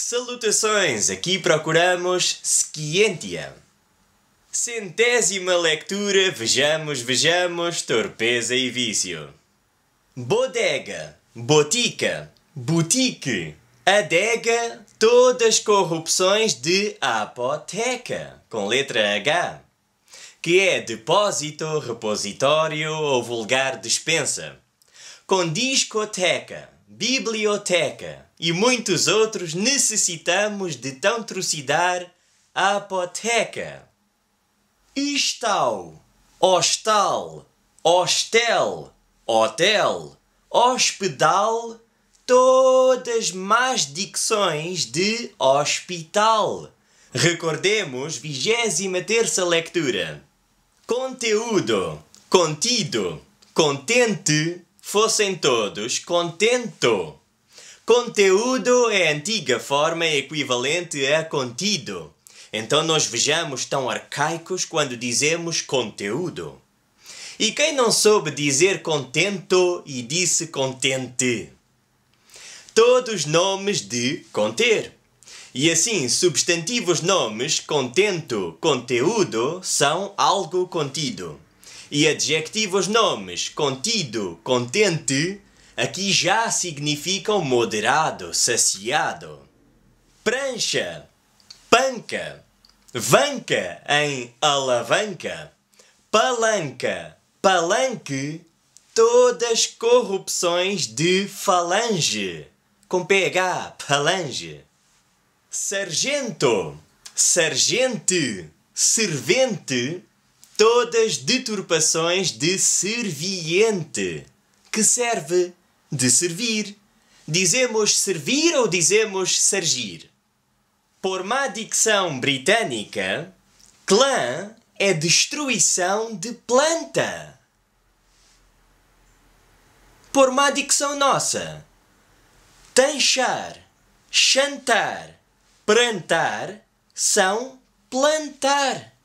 Salutações! Aqui procuramos Scientia. Centésima leitura, vejamos, vejamos, torpeza e vício. Bodega, botica, boutique, adega, todas corrupções de apoteca, com letra H, que é depósito, repositório ou vulgar dispensa, com discoteca, biblioteca e muitos outros necessitamos de tão trucidar a apoteca. Estal, hostal, hostel, hotel, hospedal, todas más dicções de hospital. Recordemos, vigésima terça leitura. Conteúdo, contido, contente, fossem todos contento. Conteúdo é antiga forma equivalente a contido. Então nós vejamos tão arcaicos quando dizemos conteúdo. E quem não soube dizer contento e disse contente? Todos nomes de conter. E assim, substantivos nomes contento, conteúdo são algo contido e adjetivos nomes. Contido, contente, aqui já significam moderado, saciado. Prancha, panca, vanca em alavanca, palanca, palanque, todas corrupções de falange, com PH, falange. Sargento, sargente, servente, todas deturpações de serviente, que serve de servir. Dizemos servir ou dizemos sergir? Por má dicção britânica, clã é destruição de planta. Por má dicção nossa, tanchar, chantar, plantar são plantar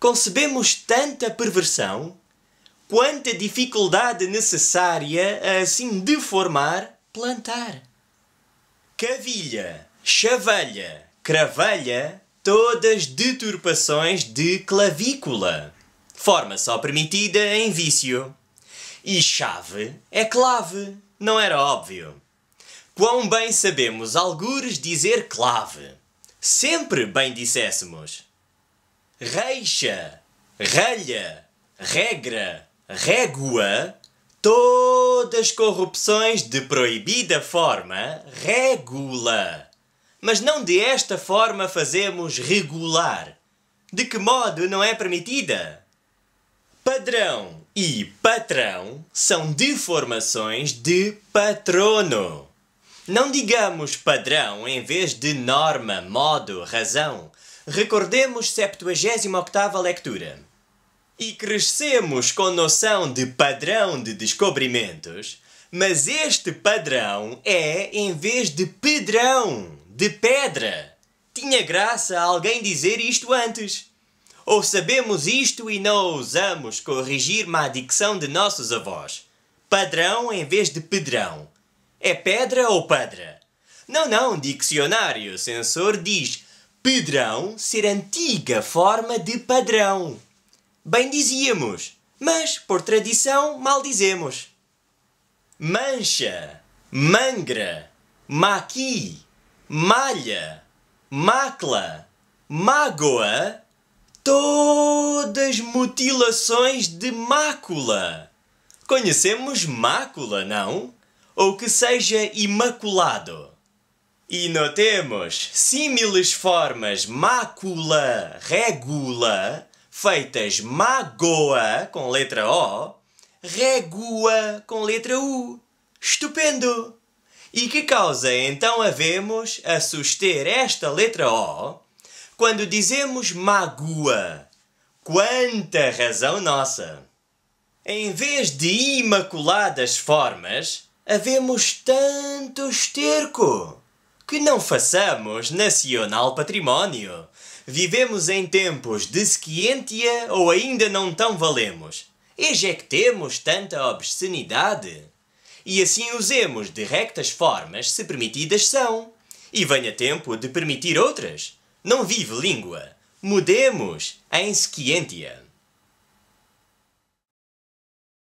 concebemos tanta perversão, quanta dificuldade necessária a assim deformar, plantar. Cavilha, chavalha, cravalha, todas deturpações de clavícula. Forma só permitida em vício. E chave é clave, não era óbvio. Quão bem sabemos algures dizer clave. Sempre bem disséssemos reixa, ralha, regra, régua, todas corrupções de proibida forma, regula. Mas não de esta forma fazemos regular. De que modo não é permitida? Padrão e patrão são deformações de patrono. Não digamos padrão em vez de norma, modo, razão, recordemos 78 leitura. E crescemos com noção de padrão de descobrimentos, mas este padrão é em vez de pedrão, de pedra. Tinha graça alguém dizer isto antes. Ou sabemos isto e não ousamos corrigir má dicção de nossos avós. Padrão em vez de pedrão. É pedra ou pedra? Não, não, dicionário, censor diz Pedrão ser antiga forma de padrão. Bem dizíamos, mas por tradição mal dizemos. Mancha, mangra, maqui, malha, macla, mágoa, todas mutilações de mácula. Conhecemos mácula, não? Ou que seja imaculado. E notemos símiles formas mácula, regula, feitas magoa com letra O, regua com letra U. Estupendo! E que causa então havemos a suster esta letra O quando dizemos magua? Quanta razão nossa! Em vez de imaculadas formas, havemos tanto esterco que não façamos nacional património. Vivemos em tempos de scientia ou ainda não tão valemos? Ejectemos tanta obscenidade? E assim usemos de rectas formas se permitidas são, E venha tempo de permitir outras. Não vive língua. Mudemos em Scientia.